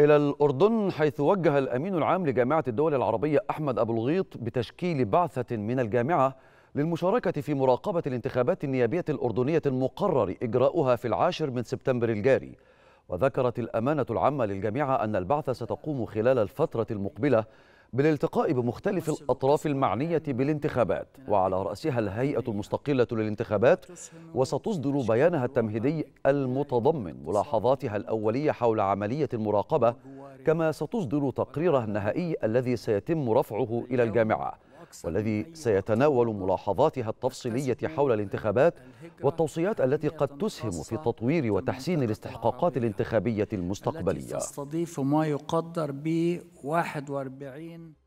إلى الأردن حيث وجه الأمين العام لجامعة الدول العربية أحمد أبو الغيط بتشكيل بعثة من الجامعة للمشاركة في مراقبة الانتخابات النيابية الأردنية المقرر إجراؤها في العاشر من سبتمبر الجاري. وذكرت الأمانة العامة للجامعة أن البعثة ستقوم خلال الفترة المقبلة بالالتقاء بمختلف الأطراف المعنية بالانتخابات وعلى رأسها الهيئة المستقلة للانتخابات وستصدر بيانها التمهيدي المتضمن ملاحظاتها الأولية حول عملية المراقبة كما ستصدر تقريرها النهائي الذي سيتم رفعه إلى الجامعة. والذي سيتناول ملاحظاتها التفصيلية حول الانتخابات والتوصيات التي قد تسهم في تطوير وتحسين الاستحقاقات الانتخابية المستقبلية. تستضيف ما يقدر ب 41